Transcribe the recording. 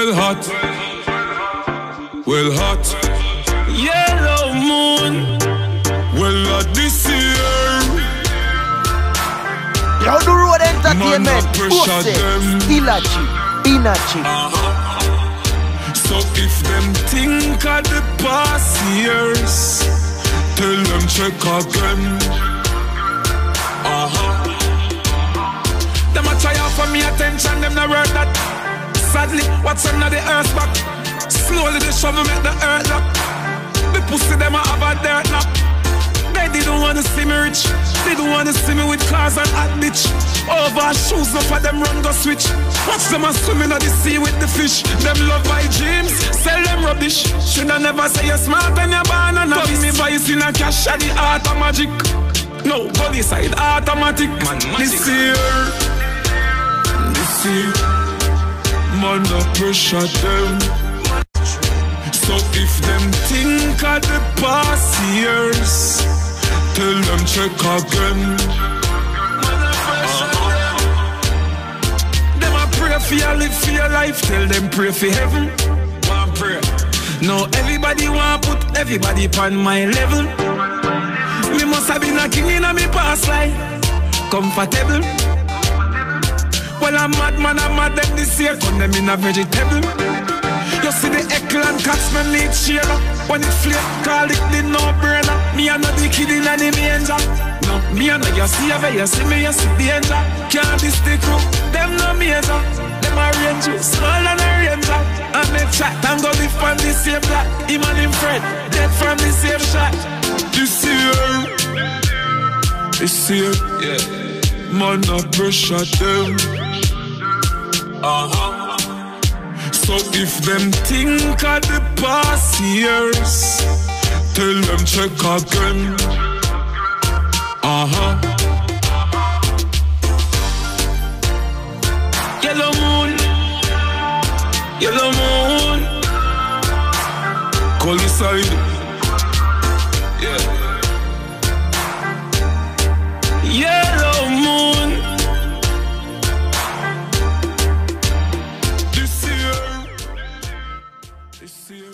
Well hot, well hot, yellow moon. Well hot this year. Yo, Duh Road Entertainment. Pussy, Ilachi, Inachi. So if them think of the past years, tell them check again. What's under the earth back? Slowly the shovel make the earth lock. The pussy them a have a dirt nap. They didn't wanna see me rich. They don't wanna see me with cars and hot bitch. Over shoes, no for them run go switch. Watch them a swimming at the sea with the fish. Them love my dreams, sell them rubbish. Should I never say you're smart and you're born and Cause me vice in a cash at the art of magic. No, body side automatic. Man, this year, this year man no pressure them. So if them think of the past years, tell them check again. Them a pray for your live for your life, tell them pray for heaven. One pray. No, everybody want put everybody upon my level. Me must have been a king in a me past life, comfortable. Well, I'm mad, man, I'm mad, them this year, come them in a vegetable. You see the Eckland cats, me need share. When it flip, call it the no-brainer. Me, I'm not the kid in any manger. No, me, I'm not your savior, you see me, you see danger. Can't be stick up, them no major. Them a range you, small and a ranger. I make chat and go live from the same block. Him and him friend, dead from the same shot. This year, this year, yeah. Man, I pressure them. Uh-huh. So if them think of the past years, tell them check again. Uh-huh. Yellow moon, yellow moon. Coincide. Yeah. Yeah. esqueceu